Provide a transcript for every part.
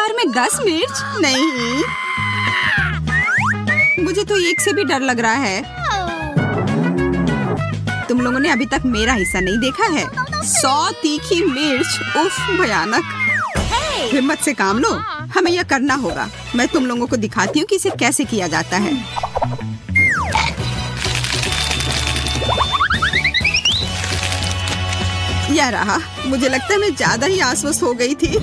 बार में दस मिर्च? नहीं। मुझे तो एक से भी डर लग रहा है। तुम लोगों ने अभी तक मेरा हिस्सा नहीं देखा है। सौ तीखी मिर्च। उफ, भयानक। हिम्मत से काम लो। हमें यह करना होगा। मैं तुम लोगों को दिखाती हूँ कि इसे कैसे किया जाता है। यह रहा। मुझे लगता है मैं ज़्यादा ही आश्वस्त हो गई थी।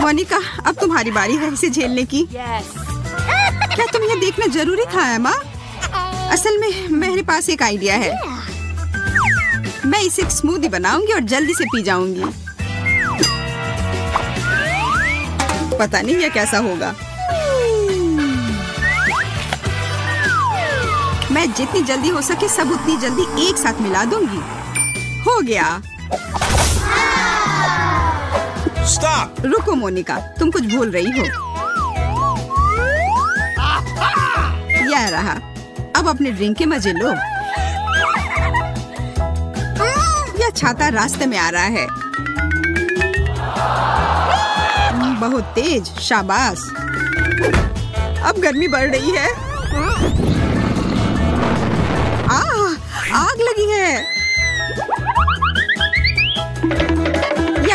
मोनिका अब तुम्हारी बारी है इसे झेलने की। क्या तुम यह देखना ज़रूरी था एमा असल में मेरे पास एक आइडिया है। मैं इसे एक स्मूदी बनाऊँगी और जल्दी से पी जाऊँगी। पता नहीं यह कैसा होगा। मैं जितनी जल्दी हो सके सब उतनी जल्दी एक साथ मिला दूँगी। हो गया। Stop! रुको मोनिका तुम कुछ भूल रही हो। यह रहा। अब अपने ड्रिंक के मज़े लो। यह छाता रास्ते में आ रहा है। बहुत तेज शाबाश। अब गर्मी बढ़ रही है। आ, आग लगी है।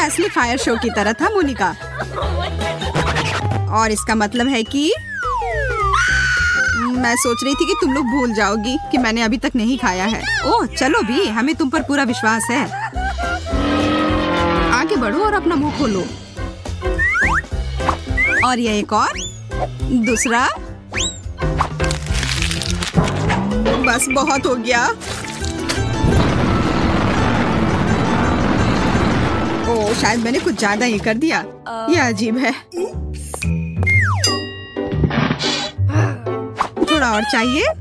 असली फायर शो की तरह था मोनिका। और इसका मतलब है कि मैं सोच रही थी कि तुम लोग भूल जाओगी कि मैंने अभी तक नहीं खाया है। ओह, चलो भी, हमें तुम पर पूरा विश्वास है। आगे बढ़ो और अपना मुँह खोलो। और यह एक और, दूसरा। बस, बहुत हो गया। शायद मैंने कुछ ज़्यादा ही कर दिया। यह अजीब है। थोड़ा और चाहिए?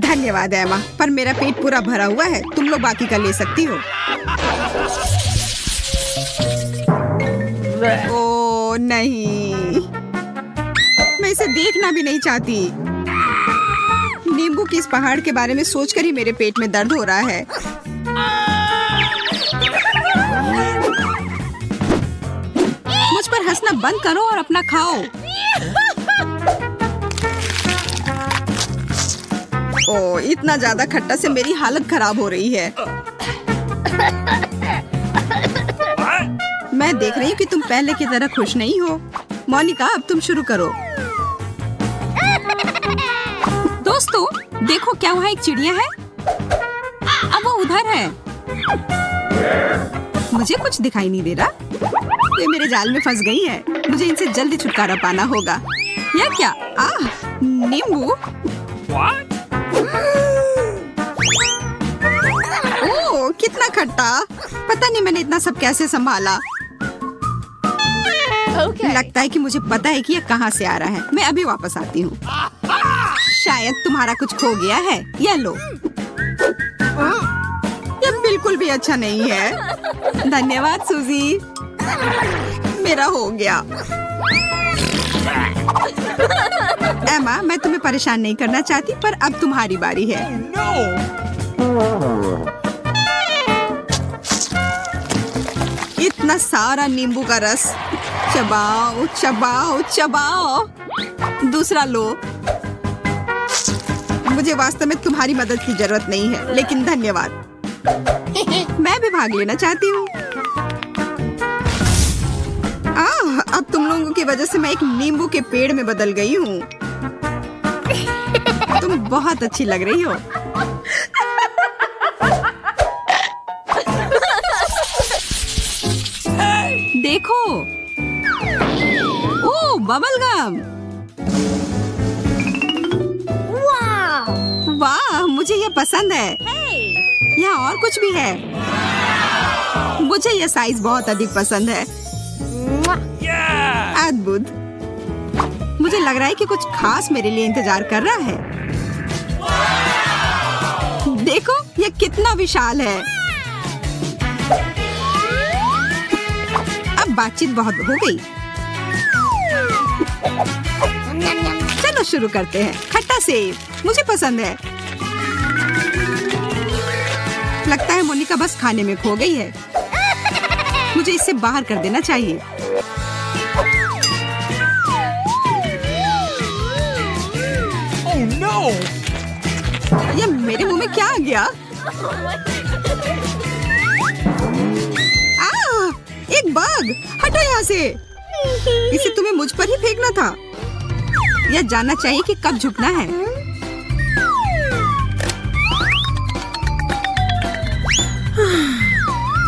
धन्यवाद, एमा। पर मेरा पेट पूरा भरा हुआ है। तुम लोग बाकी का ले सकती हो। ओ, नहीं। मैं इसे देखना भी नहीं चाहती। नींबू की इस पहाड़ के बारे में सोचकर ही मेरे पेट में दर्द हो रहा है। हंसना बंद करो और अपना खाओ। ओ, इतना ज़्यादा खट्टा से मेरी हालत खराब हो रही है। मैं देख रही हूँ कि तुम पहले की तरह खुश नहीं हो। मोनिका, अब तुम शुरू करो। दोस्तों, देखो क्या वहाँ एक चिड़िया है। अब वो उधर है। मुझे कुछ दिखाई नहीं दे रहा। ये मेरे जाल में फंस गई है। मुझे इनसे जल्दी छुटकारा पाना होगा। या क्या? आ नींबू? ओह कितना खट्टा। पता नहीं मैंने इतना सब कैसे संभाला। Okay. लगता है कि मुझे पता है कि ये कहाँ से आ रहा है। मैं अभी वापस आती हूँ। शायद तुम्हारा कुछ खो गया है। यह लो। ये बिल्कुल भी अच्छा नहीं है। धन्यवाद सूजी। मेरा हो गया। एमा मैं तुम्हें परेशान नहीं करना चाहती पर अब तुम्हारी बारी है। इतना सारा नींबू का रस। चबाओ चबाओ चबाओ। दूसरा लो। मुझे वास्तव में तुम्हारी मदद की ज़रूरत नहीं है लेकिन धन्यवाद। मैं भी भाग लेना चाहती हूँ। लोगों की वजह से मैं एक नींबू के पेड़ में बदल गई हूँ। तुम बहुत अच्छी लग रही हो। देखो। Oh, bubble gum. वाह, मुझे ये पसंद है। यहाँ और कुछ भी है। मुझे ये साइज़ बहुत अधिक पसंद है। अद्भुत। मुझे लग रहा है कि कुछ खास मेरे लिए इंतज़ार कर रहा है। देखो, ये कितना विशाल है। अब बातचीत बहुत हो गई। चलो शुरू करते हैं। खट्टा सेब, मुझे पसंद है। लगता है मोनिका बस खाने में खो गई है। मुझे इससे बाहर कर देना चाहिए। Oh! ये मेरे मुँह में क्या आ गया? आ, एक बग हटो यहाँ से! इसे तुम्हें मुझ पर ही फेंकना था। यह जानना चाहिए कि कब झुकना है।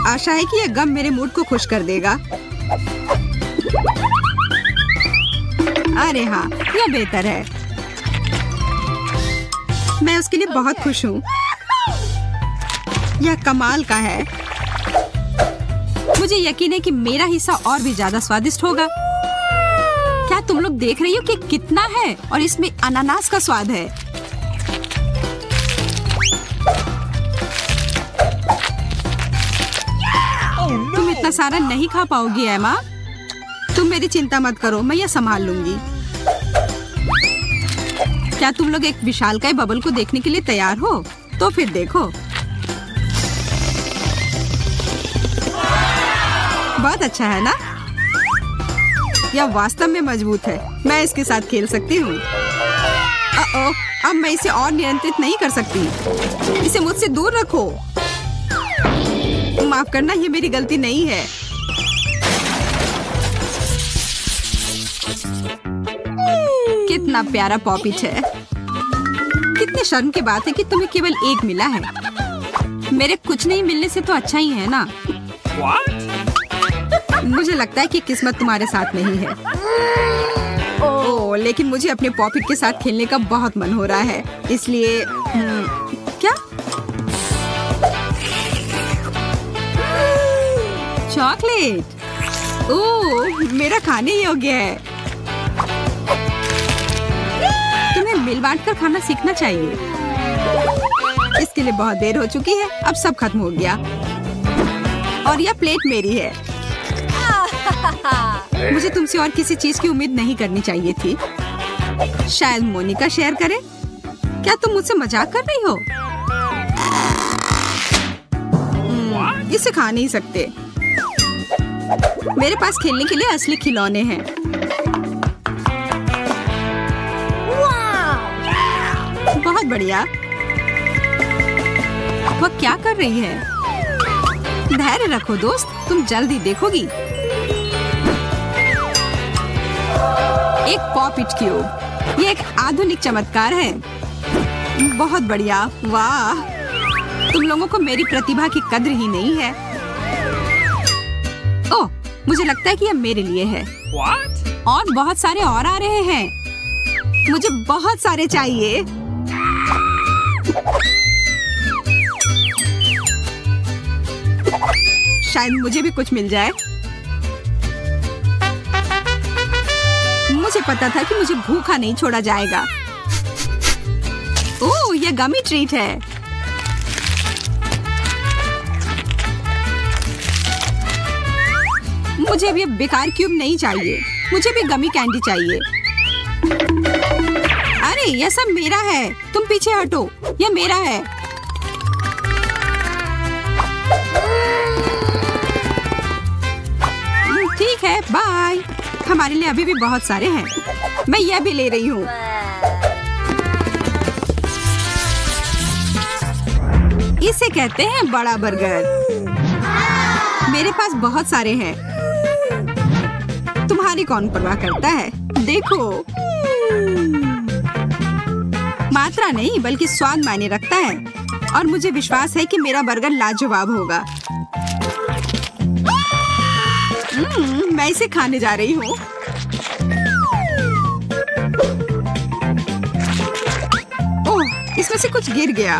आशा है कि यह गम मेरे मूड को खुश कर देगा। अरे हाँ यह बेहतर है। मैं उसके लिए बहुत खुश हूँ। यह कमाल का है। मुझे यकीन है कि मेरा हिस्सा और भी ज़्यादा स्वादिष्ट होगा। क्या तुम लोग देख रही हो कि कितना है? और इसमें अनानास का स्वाद है। तुम इतना सारा नहीं खा पाओगी एमा। तुम मेरी चिंता मत करो मैं यह संभाल लूँगी। क्या तुम लोग एक विशालकाय बबल को देखने के लिए तैयार हो? तो फिर देखो। बहुत अच्छा है ना? यह वास्तव में मज़बूत है। मैं इसके साथ खेल सकती हूँ। अब मैं इसे और नियंत्रित नहीं कर सकती। इसे मुझसे दूर रखो। माफ़ करना, ये मेरी गलती नहीं है। कितना प्यारा पॉपिट है कितने शर्म की बात है कि तुम्हें केवल एक मिला है। मेरे कुछ नहीं मिलने से तो अच्छा ही है ना। What? मुझे लगता है कि किस्मत तुम्हारे साथ नहीं है। ओ, लेकिन मुझे अपने पॉपिट के साथ खेलने का बहुत मन हो रहा है। इसलिए हम्म, क्या? चॉकलेट। ओह मेरा खाने योग्य है। मिल बांट कर खाना सीखना चाहिए। इसके लिए बहुत देर हो चुकी है। अब सब खत्म हो गया। और यह प्लेट मेरी है। मुझे तुमसे और किसी चीज़ की उम्मीद नहीं करनी चाहिए थी। शायद मोनिका शेयर करे। क्या तुम मुझसे मज़ाक कर रही हो? इसे खा नहीं सकते। मेरे पास खेलने के लिए असली खिलौने हैं। बढ़िया। वह क्या कर रही है? धैर्य रखो दोस्त तुम जल्दी देखोगी। एक पॉपिट क्यूब। ये एक आधुनिक चमत्कार है। बहुत बढ़िया वाह। तुम लोगों को मेरी प्रतिभा की कद्र ही नहीं है। ओह मुझे लगता है कि यह मेरे लिए है। What? और बहुत सारे और आ रहे हैं। मुझे बहुत सारे चाहिए। शायद मुझे भी कुछ मिल जाए। मुझे पता था कि मुझे भूखा नहीं छोड़ा जाएगा। ओह, यह गमी ट्रीट है। मुझे ये बेकार क्यूब नहीं चाहिए। मुझे भी गमी कैंडी चाहिए। अरे, यह सब मेरा है। तुम पीछे हटो। यह मेरा है। हम्म, ठीक है बाय हमारे लिए अभी भी बहुत सारे हैं। मैं यह भी ले रही हूँ। इसे कहते हैं बड़ा बर्गर। मेरे पास बहुत सारे हैं। तुम्हारी कौन परवाह करता है? देखो। मात्रा नहीं बल्कि स्वाद मायने रखता है। और मुझे विश्वास है कि मेरा बर्गर लाजवाब होगा। हम्म, मैं इसे खाने जा रही हूँ। ओह इसमें से कुछ गिर गया।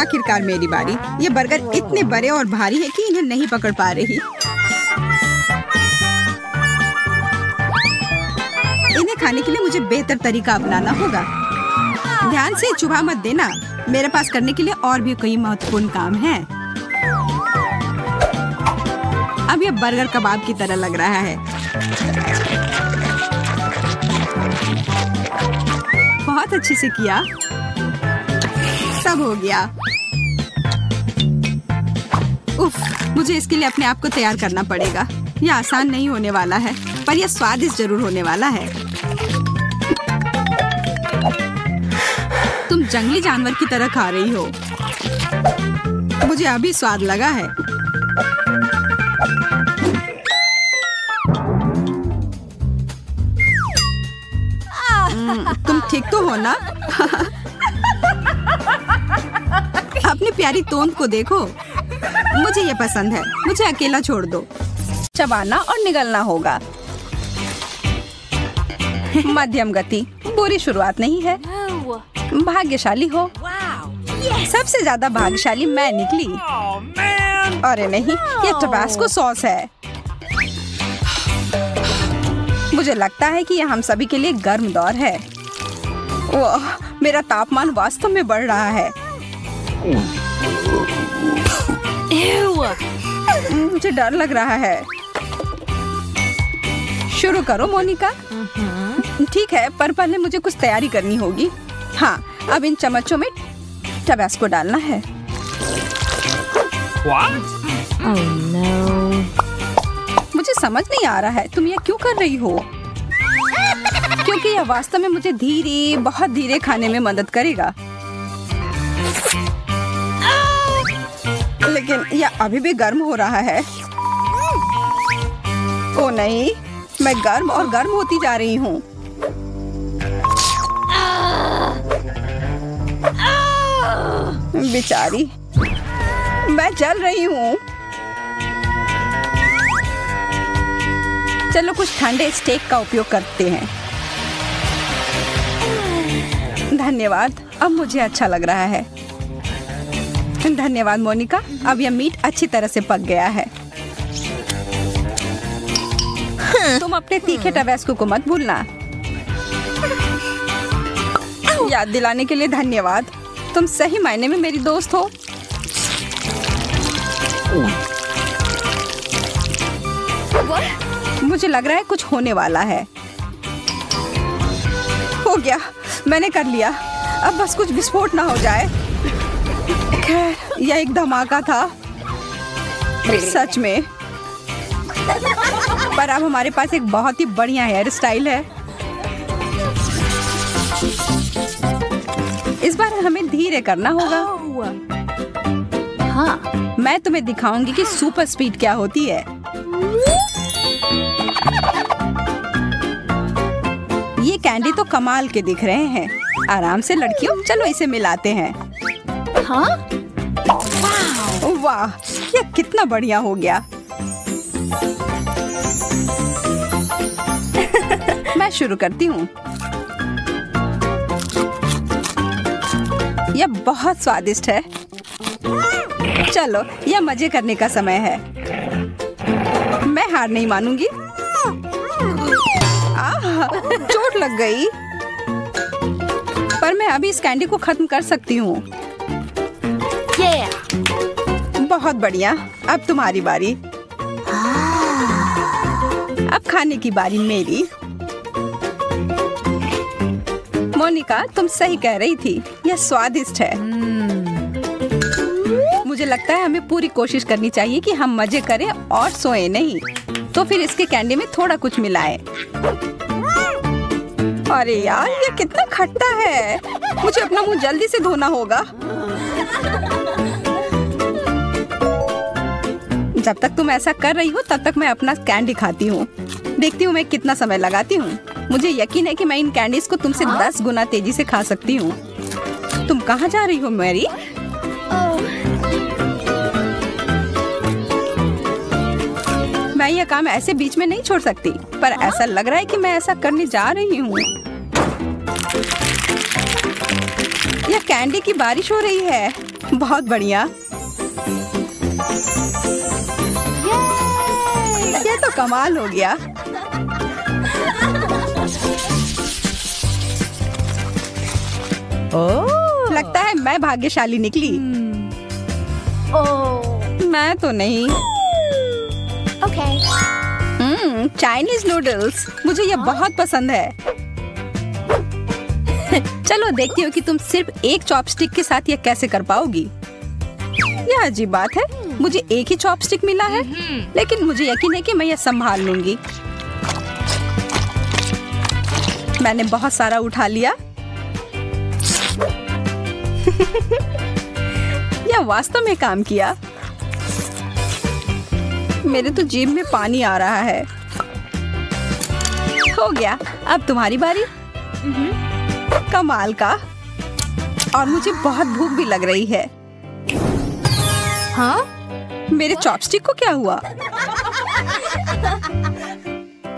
आखिरकार मेरी बारी। ये बर्गर इतने बड़े और भारी है कि इन्हें नहीं पकड़ पा रही। खाने के लिए मुझे बेहतर तरीका अपनाना होगा। ध्यान से चुभा मत देना। मेरे पास करने के लिए और भी कई महत्वपूर्ण काम हैं। अब ये बर्गर कबाब की तरह लग रहा है। बहुत अच्छे से किया। सब हो गया। उफ, मुझे इसके लिए अपने आप को तैयार करना पड़ेगा। यह आसान नहीं होने वाला है पर यह स्वादिष्ट ज़रूर होने वाला है। जंगली जानवर की तरह खा रही हो। मुझे अभी स्वाद लगा है। हम्म, तुम ठीक तो हो ना? अपनी प्यारी तोंद को देखो। मुझे ये पसंद है। मुझे अकेला छोड़ दो। चबाना और निगलना होगा। मध्यम गति। बुरी शुरुआत नहीं है। भाग्यशाली हो। सबसे ज़्यादा भाग्यशाली मैं निकली। Oh, अरे नहीं ये टबास्को सॉस है। मुझे लगता है कि यह हम सभी के लिए गर्म दौर है। ओह मेरा तापमान वास्तव में बढ़ रहा है। मुझे डर लग रहा है। शुरू करो मोनिका। ठीक है पर पहले मुझे कुछ तैयारी करनी होगी। हाँ अब इन चम्मचों में टबास्को डालना है। What? मुझे समझ नहीं आ रहा है तुम ये क्यों कर रही हो? क्योंकि यह वास्तव में मुझे धीरे बहुत धीरे खाने में मदद करेगा। लेकिन यह अभी भी गर्म हो रहा है। ओ नहीं मैं गर्म और गर्म होती जा रही हूँ। बेचारी। मैं जल रही हूँ। चलो कुछ ठंडे स्टेक का उपयोग करते हैं। धन्यवाद अब मुझे अच्छा लग रहा है। धन्यवाद मोनिका अब यह मीट अच्छी तरह से पक गया है। तुम अपने तीखे टबैस्को को मत भूलना। याद दिलाने के लिए धन्यवाद। तुम सही मायने में मेरी दोस्त हो। मुझे लग रहा है कुछ होने वाला है। हो गया। मैंने कर लिया। अब बस कुछ विस्फोट ना हो जाए। खैर यह एक धमाका था। सच में। पर अब हमारे पास एक बहुत ही बढ़िया हेयर स्टाइल है। बार हमें धीरे करना होगा। हाँ मैं तुम्हें दिखाऊँगी कि सुपर स्पीड क्या होती है। ये कैंडी तो कमाल के दिख रहे हैं। आराम से लड़कियों चलो इसे मिलाते हैं। हाँ? वाह ये कितना बढ़िया हो गया। मैं शुरू करती हूँ। यह बहुत स्वादिष्ट है। चलो, यह मज़े करने का समय है। मैं हार नहीं मानूँगी। चोट लग गई। पर मैं अभी इस कैंडी को खत्म कर सकती हूँ। बहुत बढ़िया। अब तुम्हारी बारी। अब खाने की बारी मेरी। मोनिका, तुम सही कह रही थी। यह स्वादिष्ट है। मुझे लगता है हमें पूरी कोशिश करनी चाहिए कि हम मज़े करें और सोए नहीं। तो फिर इसके कैंडी में थोड़ा कुछ मिलाए। अरे यार, ये कितना खट्टा है। मुझे अपना मुँह जल्दी से धोना होगा। जब तक तुम ऐसा कर रही हो, तब तक मैं अपना कैंडी खाती हूँ। देखती हूँ मैं कितना समय लगाती हूँ। मुझे यकीन है कि मैं इन कैंडीज को तुमसे दस गुना तेज़ी से खा सकती हूँ। तुम कहाँ जा रही हो मैरी मैं यह काम ऐसे बीच में नहीं छोड़ सकती पर ऐसा लग रहा है कि मैं ऐसा करने जा रही हूँ। यह कैंडी की बारिश हो रही है। बहुत बढ़िया। ये तो कमाल हो गया। ओह। लगता है मैं भाग्यशाली निकली। मैं तो नहीं। हम्म चाइनीज़ नूडल्स मुझे ये बहुत पसंद है। चलो देखती हो कि तुम सिर्फ़ एक चॉपस्टिक के साथ ये कैसे कर पाओगी। यह अजीब बात है। मुझे एक ही चॉपस्टिक मिला है। लेकिन मुझे यकीन है कि मैं यह संभाल लूँगी। मैंने बहुत सारा उठा लिया। यह वास्तव में काम किया? मेरे तो जीभ में पानी आ रहा है। हो गया। अब तुम्हारी बारी। कमाल का। और मुझे बहुत भूख भी लग रही है। हाँ? मेरे चॉपस्टिक को क्या हुआ?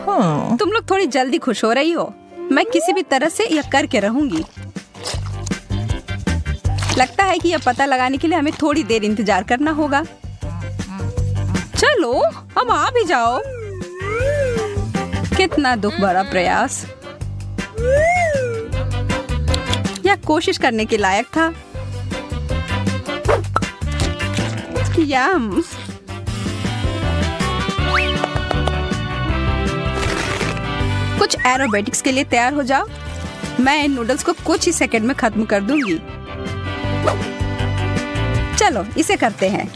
Huh. तुम लोग थोड़ी जल्दी खुश हो रही हो। मैं किसी भी तरह से यह करके रहूँगी। है कि यह पता लगाने के लिए हमें थोड़ी देर इंतज़ार करना होगा। चलो अब आ भी जाओ। कितना दुख भरा प्रयास। यह कोशिश करने के लायक था। यम। कुछ एरोबेटिक्स के लिए तैयार हो जाओ। मैं इन नूडल्स को कुछ ही सेकंड में खत्म कर दूँगी। चलो, इसे करते हैं।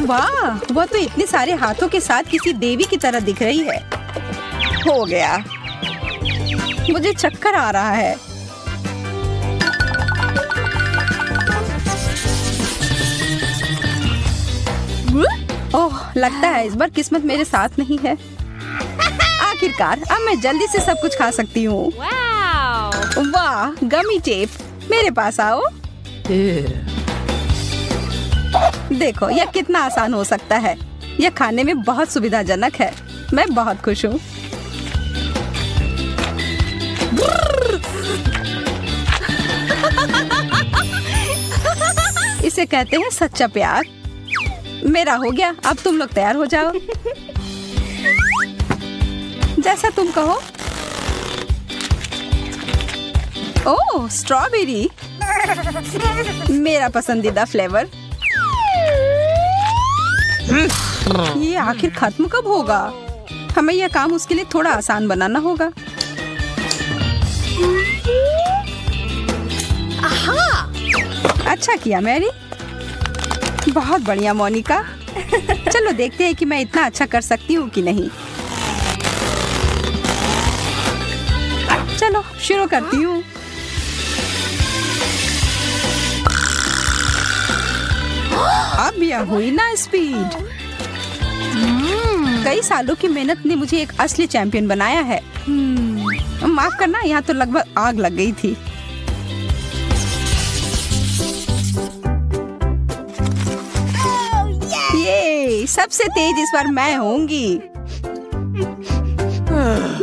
वाह, वह तो इतने सारे हाथों के साथ किसी देवी की तरह दिख रही है। हो गया। मुझे चक्कर आ रहा है। ओह, लगता है इस बार किस्मत मेरे साथ नहीं है। आखिरकार, अब मैं जल्दी से सब कुछ खा सकती हूँ। वाह गमी टेप मेरे पास आओ। देखो, यह कितना आसान हो सकता है। यह खाने में बहुत सुविधाजनक है। मैं बहुत खुश हूँ। इसे कहते हैं सच्चा प्यार। मेरा हो गया। अब तुम लोग तैयार हो जाओ। जैसा तुम कहो। Oh strawberry. मेरा पसंदीदा फ्लेवर। ये आखिर खत्म कब होगा? हमें यह काम उसके लिए थोड़ा आसान बनाना होगा। अच्छा किया मैरी। बहुत बढ़िया मोनिका। चलो देखते हैं कि मैं इतना अच्छा कर सकती हूँ कि नहीं। चलो शुरू करती हूँ। यह हुई ना स्पीड कई सालों की मेहनत ने मुझे एक असली चैंपियन बनाया है। माफ़ करना, यहाँ तो लगभग आग लग गई थी। ये सबसे तेज इस बार मैं होंगी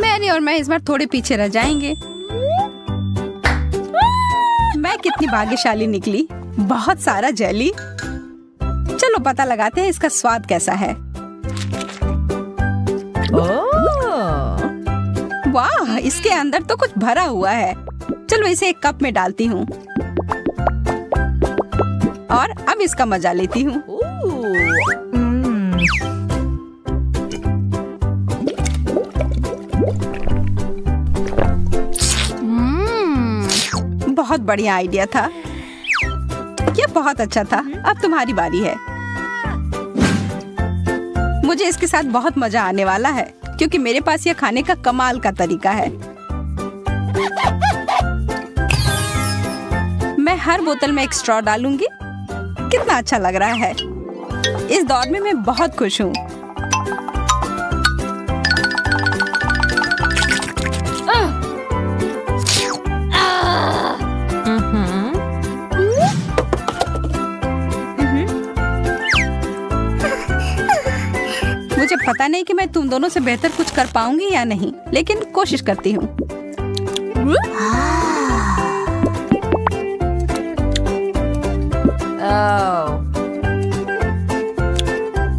मैरी और मैं इस बार थोड़े पीछे रह जाएँगे। मैं कितनी भाग्यशाली निकली। बहुत सारा जेली चलो पता लगाते हैं इसका स्वाद कैसा है. वाह इसके अंदर तो कुछ भरा हुआ है। चलो इसे एक कप में डालती हूँ। और अब इसका मज़ा लेती हूँ। Mm. बहुत बढ़िया आइडिया था। यह बहुत अच्छा था। अब तुम्हारी बारी है। मुझे इसके साथ बहुत मज़ा आने वाला है, क्योंकि मेरे पास यह खाने का कमाल का तरीका है। मैं हर बोतल में एक स्ट्रॉ डालूँगी। कितना अच्छा लग रहा है। इस दौर में मैं बहुत खुश हूँ। पता नहीं कि मैं तुम दोनों से बेहतर कुछ कर पाऊँगी या नहीं लेकिन कोशिश करती हूँ। Oh.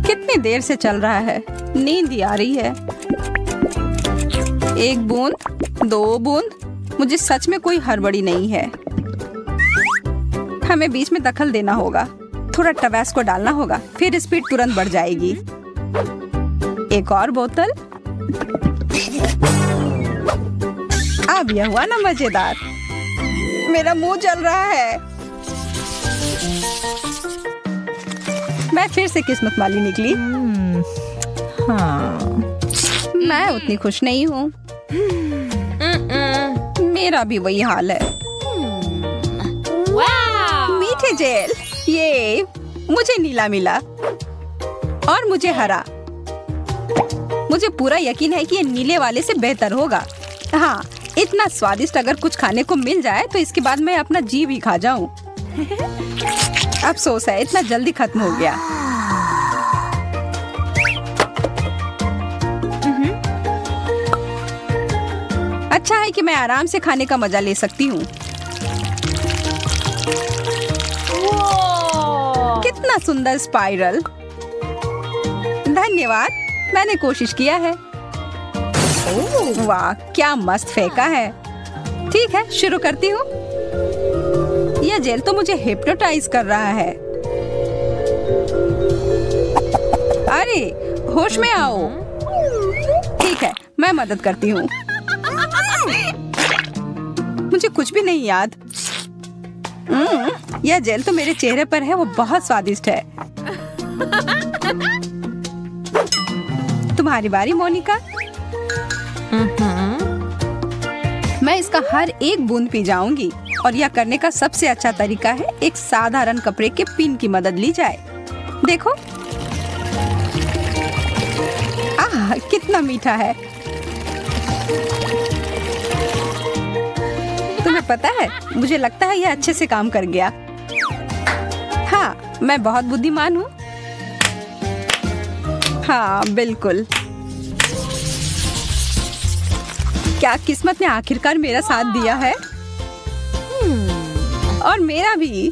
कितनी देर से चल रहा है? नींद ही आ रही है। एक बूंद दो बूंद मुझे सच में कोई हड़बड़ी नहीं है। हमें बीच में दखल देना होगा। थोड़ा टबैस्को डालना होगा फिर स्पीड तुरंत बढ़ जाएगी। एक और बोतल। अब यह हुआ ना मज़ेदार। मेरा मुँह जल रहा है। मैं फिर से किस्मत वाली निकली। हम्म, हाँ। मैं उतनी खुश नहीं हूँ। मेरा भी वही हाल है। मीठे जेल ये मुझे नीला मिला और मुझे हरा। मुझे पूरा यकीन है कि ये नीले वाले से बेहतर होगा। हाँ इतना स्वादिष्ट अगर कुछ खाने को मिल जाए तो इसके बाद मैं अपना जी भी खा जाऊँ। अफसोस है इतना जल्दी खत्म हो गया। अच्छा है कि मैं आराम से खाने का मज़ा ले सकती हूँ। कितना सुंदर स्पाइरल। धन्यवाद। मैंने कोशिश किया है। वाह क्या मस्त फेंका है। ठीक है शुरू करती हूँ। यह जेल तो मुझे हिप्नोटाइज कर रहा है। अरे होश में आओ। ठीक है मैं मदद करती हूँ। मुझे कुछ भी नहीं याद। हम्म, यह जेल तो मेरे चेहरे पर है वो बहुत स्वादिष्ट है। तुम्हारी बारी मोनिका। मैं इसका हर एक बूंद पी जाऊँगी और यह करने का सबसे अच्छा तरीका है एक साधारण कपड़े के पिन की मदद ली जाए। देखो। आह कितना मीठा है। तुम्हें पता है मुझे लगता है यह अच्छे से काम कर गया। हाँ मैं बहुत बुद्धिमान हूँ। हाँ बिल्कुल। क्या किस्मत ने आखिरकार मेरा साथ दिया है? और मेरा भी।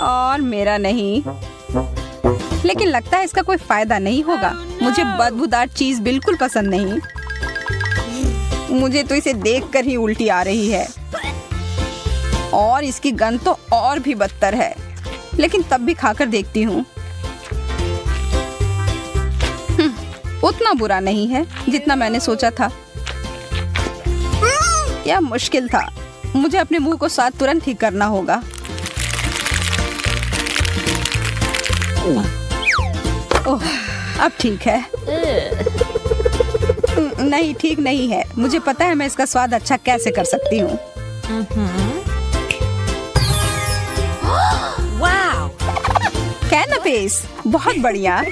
और मेरा नहीं। लेकिन लगता है इसका कोई फ़ायदा नहीं होगा। मुझे बदबूदार चीज़ बिल्कुल पसंद नहीं। मुझे तो इसे देखकर ही उल्टी आ रही है। और इसकी गंध तो और भी बदतर है। लेकिन तब भी खाकर देखती हूँ। उतना बुरा नहीं है जितना मैंने सोचा था। क्या मुश्किल था। मुझे अपने मुँह को साथ तुरंत ठीक करना होगा। ओह अब ठीक है। नहीं ठीक नहीं है। मुझे पता है मैं इसका स्वाद अच्छा कैसे कर सकती हूँ. कैनपेस बहुत बढ़िया।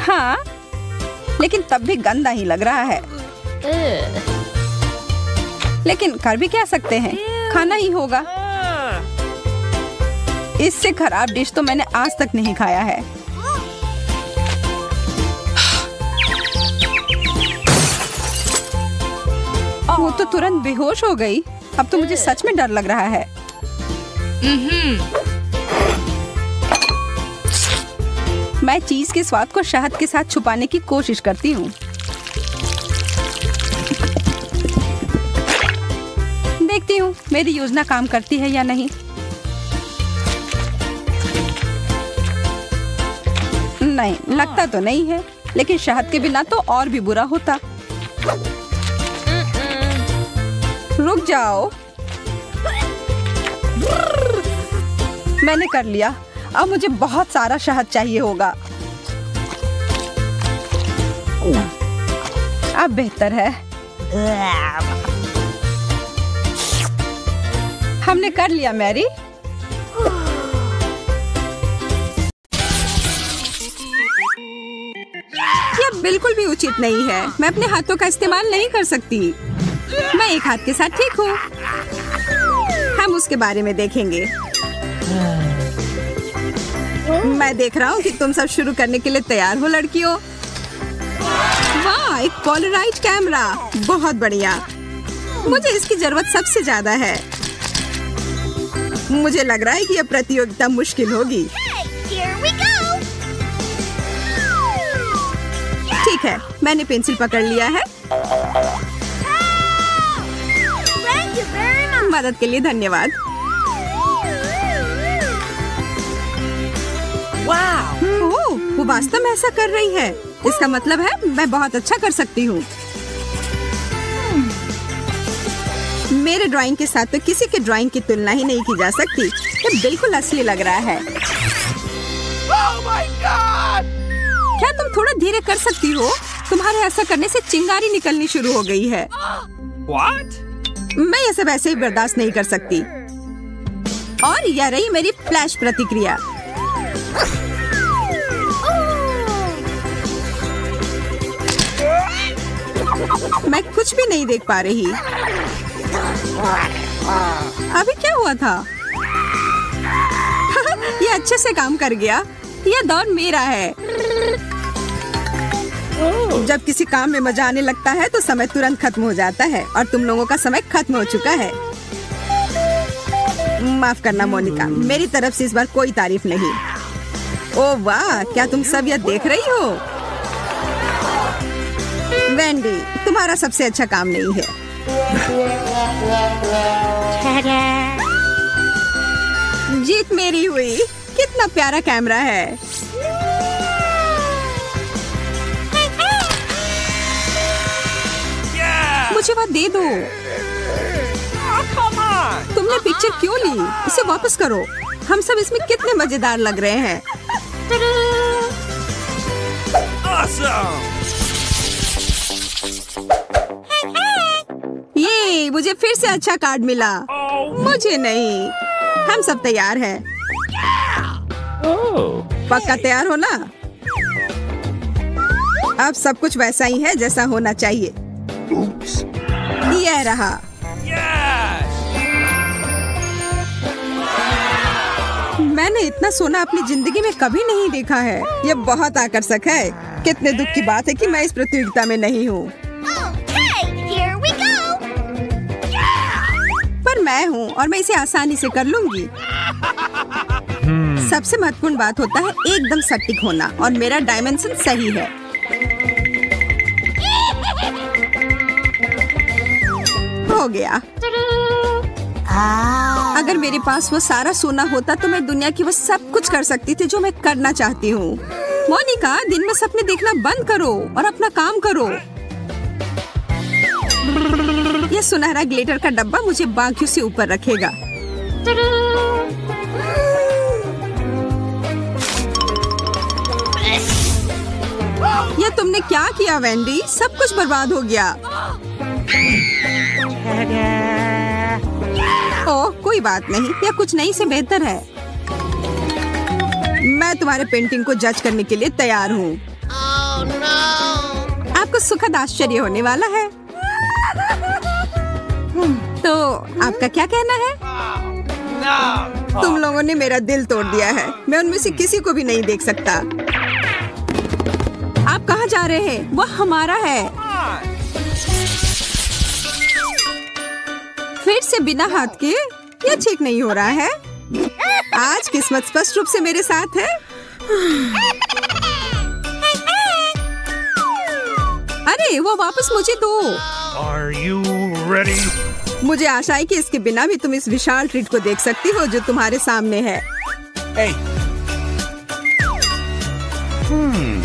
हाँ लेकिन तब भी गंदा ही लग रहा है। लेकिन कर भी क्या सकते हैं? खाना ही होगा। इससे खराब डिश तो मैंने आज तक नहीं खाया है। वो तो तुरंत बेहोश हो गई। अब तो मुझे सच में डर लग रहा है। मैं चीज़ के स्वाद को शहद के साथ छुपाने की कोशिश करती हूँ। देखती हूँ, मेरी योजना काम करती है या नहीं। नहीं, लगता तो नहीं है, लेकिन शहद के बिना तो और भी बुरा होता। रुक जाओ। मैंने कर लिया। अब मुझे बहुत सारा शहद चाहिए होगा। अब बेहतर है। हमने कर लिया मैरी। यह बिल्कुल भी उचित नहीं है। मैं अपने हाथों का इस्तेमाल नहीं कर सकती। मैं एक हाथ के साथ ठीक हूँ। हम उसके बारे में देखेंगे। मैं देख रहा हूँ कि तुम सब शुरू करने के लिए तैयार हो लड़कियों। वाह एक पोलराइज कैमरा बहुत बढ़िया। मुझे इसकी ज़रूरत सबसे ज़्यादा है। मुझे लग रहा है कि यह प्रतियोगिता मुश्किल होगी. ठीक है मैंने पेंसिल पकड़ लिया है. मदद के लिए धन्यवाद। वास्तव में ऐसा कर रही है। इसका मतलब है मैं बहुत अच्छा कर सकती हूँ। मेरे ड्राइंग के साथ तो किसी के ड्राइंग की तुलना ही नहीं की जा सकती। ये बिल्कुल असली लग रहा है। क्या तुम थोड़ा धीरे कर सकती हो? तुम्हारे ऐसा करने से चिंगारी निकलनी शुरू हो गई है। What? मैं ये सब ऐसे ही बर्दाश्त नहीं कर सकती। और यह रही मेरी फ्लैश प्रतिक्रिया। मैं कुछ भी नहीं देख पा रही। अभी क्या हुआ था? ये अच्छे से काम कर गया। यह दौर मेरा है। जब किसी काम में मज़ा आने लगता है तो समय तुरंत खत्म हो जाता है और तुम लोगों का समय खत्म हो चुका है। माफ़ करना, मोनिका। मेरी तरफ़ से इस बार कोई तारीफ़ नहीं। ओ वाह, क्या तुम सब यह देख रही हो? वेंडी, तुम्हारा सबसे अच्छा काम नहीं है। जीत मेरी हुई। कितना प्यारा कैमरा है। मुझे वह दे दो। तुमने पिक्चर क्यों ली? इसे वापस करो। हम सब इसमें कितने मज़ेदार लग रहे हैं। ये मुझे फिर से अच्छा कार्ड मिला। मुझे नहीं। हम सब तैयार हैं। पक्का तैयार हो ना? अब सब कुछ वैसा ही है जैसा होना चाहिए। यह रहा। मैंने इतना सोना अपनी ज़िंदगी में कभी नहीं देखा है। यह बहुत आकर्षक है। कितने दुख की बात है कि मैं इस प्रतियोगिता में नहीं हूँ। पर मैं हूँ और मैं इसे आसानी से कर लूँगी। सबसे महत्वपूर्ण बात होता है एकदम सटीक होना और मेरा डायमेंशन सही है। हो गया। अगर मेरे पास वो सारा सोना होता तो मैं दुनिया की वो सब कुछ कर सकती थी जो मैं करना चाहती हूँ। मोनिका, दिन में सपने देखना बंद करो और अपना काम करो। ये सुनहरा ग्लिटर का डब्बा मुझे बाकियों से ऊपर रखेगा। ये तुमने क्या किया वेंडी? सब कुछ बर्बाद हो गया। ओह कोई बात नहीं यह कुछ नहीं से बेहतर है। मैं तुम्हारे पेंटिंग को जज करने के लिए तैयार हूँ। oh, no. आपको सुखद आश्चर्य होने वाला है। तो आपका क्या कहना है? तुम लोगों ने मेरा दिल तोड़ दिया है। मैं उनमें से किसी को भी नहीं देख सकता। आप कहाँ जा रहे हैं? वो हमारा है। फिर से बिना हाथ के? ये ठीक नहीं हो रहा है। आज किस्मत स्पष्ट रूप से मेरे साथ है। अरे वो वापस मुझे दो। Are you ready? मुझे आशा है कि इसके बिना भी तुम इस विशाल ट्रीट को देख सकती हो जो तुम्हारे सामने है Hey. hmm.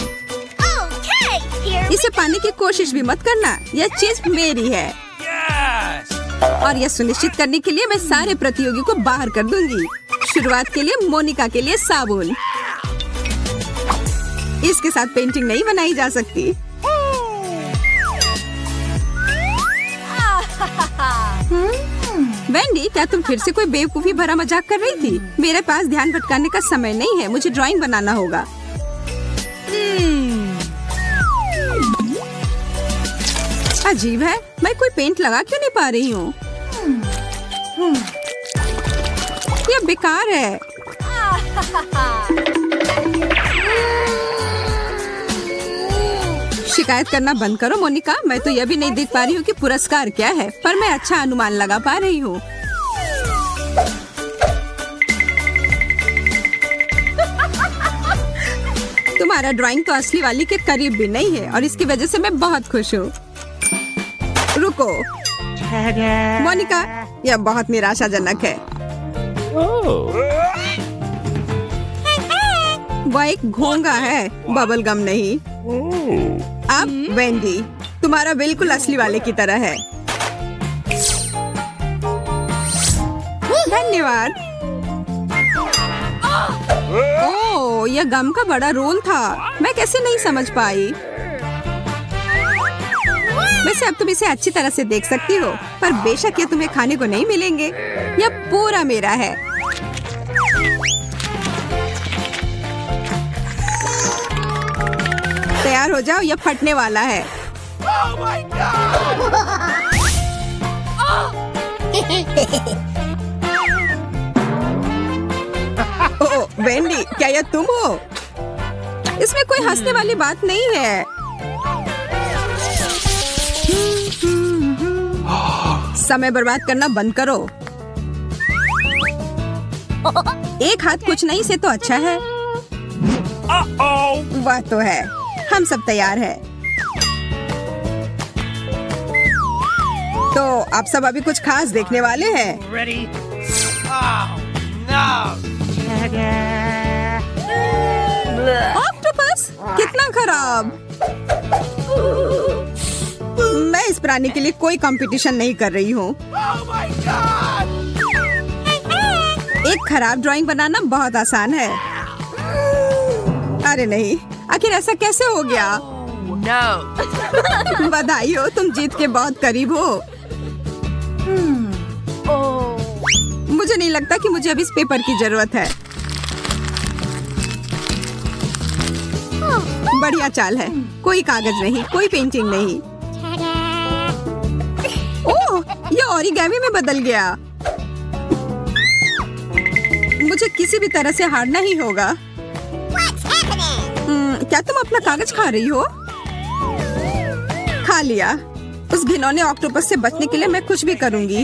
Okay, इसे पाने की कोशिश भी मत करना यह चीज़ मेरी है Yes! और यह सुनिश्चित करने के लिए मैं सारे प्रतियोगी को बाहर कर दूँगी शुरुआत के लिए मोनिका के लिए साबुन इसके साथ पेंटिंग नहीं बनाई जा सकती वेंडी, क्या तुम फिर से कोई बेवकूफ़ी भरा मज़ाक कर रही थी? मेरे पास ध्यान भटकाने का समय नहीं है, मुझे ड्राइंग बनाना होगा। अजीब है, मैं कोई पेंट लगा क्यों नहीं पा रही हूँ? यह बेकार है। शिकायत करना बंद करो, मोनिका। मैं तो यह भी नहीं देख पा रही हूँ कि पुरस्कार क्या है, पर मैं अच्छा अनुमान लगा पा रही हूँ। तुम्हारा ड्राइंग तो असली वाली के करीब भी नहीं है, और इसकी वजह से मैं बहुत खुश हूँ। रुको। मोनिका, यह बहुत निराशाजनक है। वह एक घोंगा है, बबल गम नहीं। अब वेंडी, तुम्हारा बिल्कुल असली वाले की तरह है। धन्यवाद। यह गम का बड़ा रोल था। मैं कैसे नहीं समझ पाई। वैसे अब तुम इसे अच्छी तरह से देख सकती हो, पर बेशक ये तुम्हें खाने को नहीं मिलेंगे। यह पूरा मेरा है। तैयार हो जाओ यह फटने वाला है। ओह वेंडी क्या यह तुम हो? इसमें कोई हंसने वाली बात नहीं है। समय बर्बाद करना बंद करो। एक हाथ कुछ नहीं से तो अच्छा है. वह तो है। हम सब तैयार है। तो आप सब अभी कुछ खास देखने वाले हैं? Ready? Oh, no. ऑक्टोपस कितना खराब। मैं इस प्राणी के लिए कोई कंपटीशन नहीं कर रही हूँ। Oh एक खराब ड्राइंग बनाना बहुत आसान है। अरे नहीं। आखिर ऐसा कैसे हो गया? No. बधाई हो तुम जीत के बहुत करीब हो। मुझे नहीं लगता कि मुझे अब इस पेपर की ज़रूरत है। बढ़िया चाल है। कोई कागज़ नहीं कोई पेंटिंग नहीं। ओह ये ओरिगेमी में बदल गया। मुझे किसी भी तरह से हारना ही होगा। क्या तुम अपना कागज़ खा रही हो? खा लिया। उस घिनौने ऑक्टोपस से बचने के लिए मैं कुछ भी करूँगी।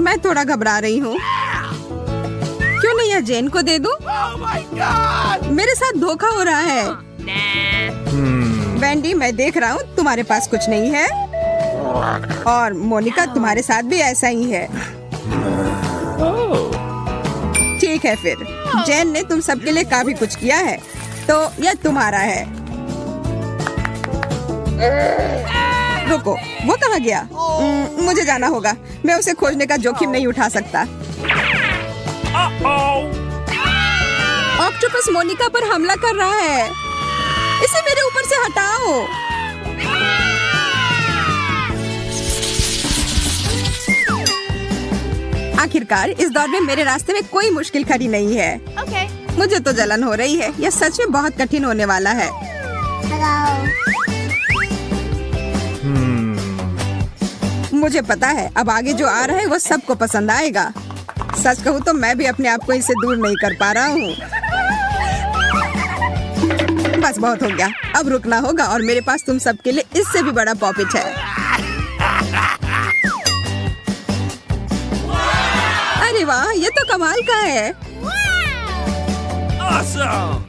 मैं थोड़ा घबरा रही हूँ। क्यों नहीं यह जेन को दे दूँ? Oh! मेरे साथ धोखा हो रहा है। वेंडी मैं देख रहा हूँ तुम्हारे पास कुछ नहीं है। और मोनिका तुम्हारे साथ भी ऐसा ही है। ठीक है फिर। जैन ने तुम सबके लिए काफ़ी कुछ किया है। तो यह तुम्हारा है। रुको वो कहाँ गया? मुझे जाना होगा। मैं उसे खोजने का जोखिम नहीं उठा सकता। ऑक्टोपस मोनिका पर हमला कर रहा है। इसे मेरे ऊपर से हटाओ। आखिरकार इस दौर में मेरे रास्ते में कोई मुश्किल खड़ी नहीं है। Okay. मुझे तो जलन हो रही है। यह सच में बहुत कठिन होने वाला है। Hello. मुझे पता है अब आगे जो आ रहा है वो सबको पसंद आएगा। सच कहूँ तो मैं भी अपने आप को इससे दूर नहीं कर पा रहा हूँ। बस बहुत हो गया। अब रुकना होगा और मेरे पास तुम सबके लिए इससे भी बड़ा पॉपिट है। कमाल का है। Awesome!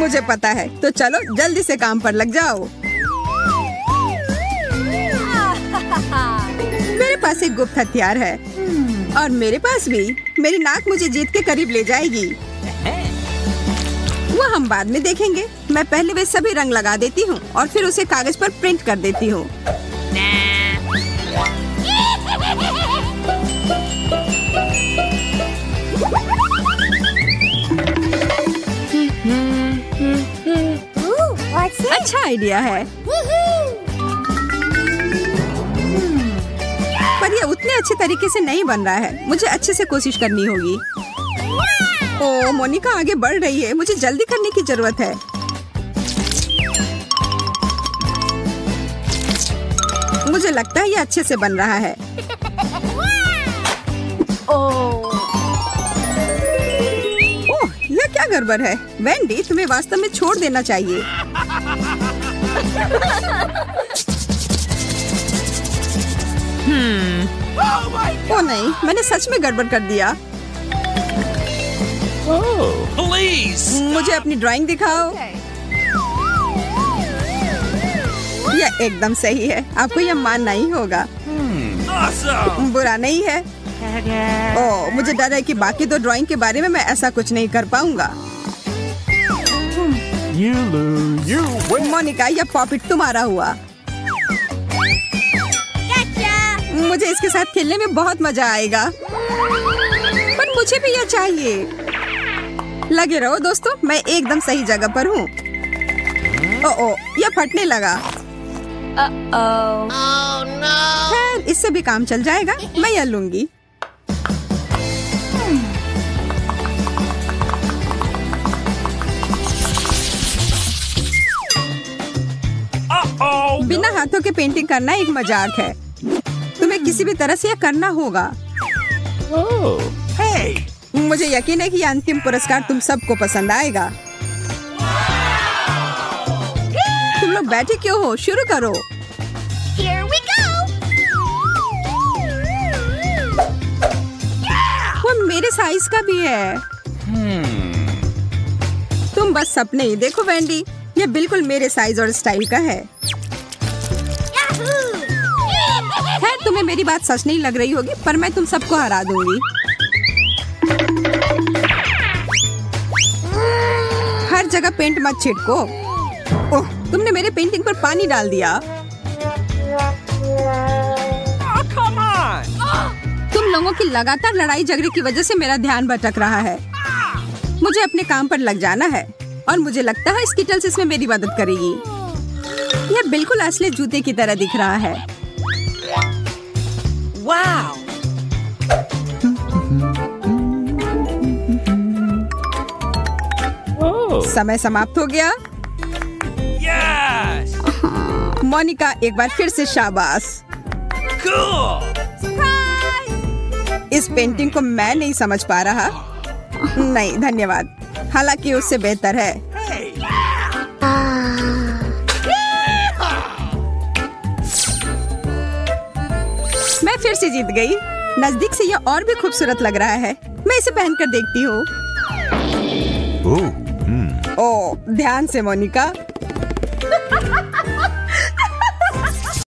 मुझे पता है तो चलो जल्दी से काम पर लग जाओ। मेरे पास एक गुप्त हथियार है और मेरे पास भी। मेरी नाक मुझे जीत के करीब ले जाएगी। वो हम बाद में देखेंगे। मैं पहले वे सभी रंग लगा देती हूँ और फिर उसे कागज़ पर प्रिंट कर देती हूँ। अच्छा आइडिया है। पर ये उतने अच्छे तरीके से नहीं बन रहा है। मुझे अच्छे से कोशिश करनी होगी। ओ, मोनिका आगे बढ़ रही है। मुझे जल्दी करने की ज़रूरत है। मुझे लगता है ये अच्छे से बन रहा है। ओह गड़बड़ है। वेंडी तुम्हें वास्तव में छोड़ देना चाहिए। Oh ओ नहीं मैंने सच में गड़बड़ कर दिया। Please! मुझे अपनी ड्राइंग दिखाओ। यह एकदम सही है। आपको यह मानना ही होगा। Awesome! बुरा नहीं है। ओ मुझे डर है कि बाकी दो ड्राइंग के बारे में मैं ऐसा कुछ नहीं कर पाऊँगा. मोनिका यह पॉपिट तुम्हारा हुआ। मुझे इसके साथ खेलने में बहुत मज़ा आएगा। पर मुझे भी यह चाहिए। लगे रहो दोस्तों मैं एकदम सही जगह पर हूँ। ओ ओ यह फटने लगा। खैर इससे भी काम चल जाएगा मैं यह लूँगी। हाथों के पेंटिंग करना एक मज़ाक है तुम्हें किसी भी तरह से यह करना होगा Oh. Hey. मुझे यकीन है कि यह अंतिम पुरस्कार तुम सबको पसंद आएगा तुम लोग बैठे क्यों हो शुरू करो Here we go. वो मेरे साइज़ का भी है hmm. तुम बस सपने ही देखो वेंडी ये बिल्कुल मेरे साइज़ और स्टाइल का है तुम्हें मेरी बात सच नहीं लग रही होगी पर मैं तुम सबको हरा दूँगी। हर जगह पेंट मत छिड़को। ओह तुमने मेरे पेंटिंग पर पानी डाल दिया। Oh. तुम लोगों की लगातार लड़ाई झगड़े की वजह से मेरा ध्यान भटक रहा है। मुझे अपने काम पर लग जाना है और मुझे लगता है स्किटल्स इसमें मेरी मदद करेगी। यह बिल्कुल असली जूते की तरह दिख रहा है। Wow. Oh. समय समाप्त हो गया Yes. मोनिका एक बार फिर से शाबाश Cool. इस पेंटिंग को मैं नहीं समझ पा रहा नहीं धन्यवाद हालाँकि उससे बेहतर है फिर से जीत गई नज़दीक से यह और भी खूबसूरत लग रहा है मैं इसे पहनकर देखती हूँ. Hmm. ओ ध्यान से मोनिका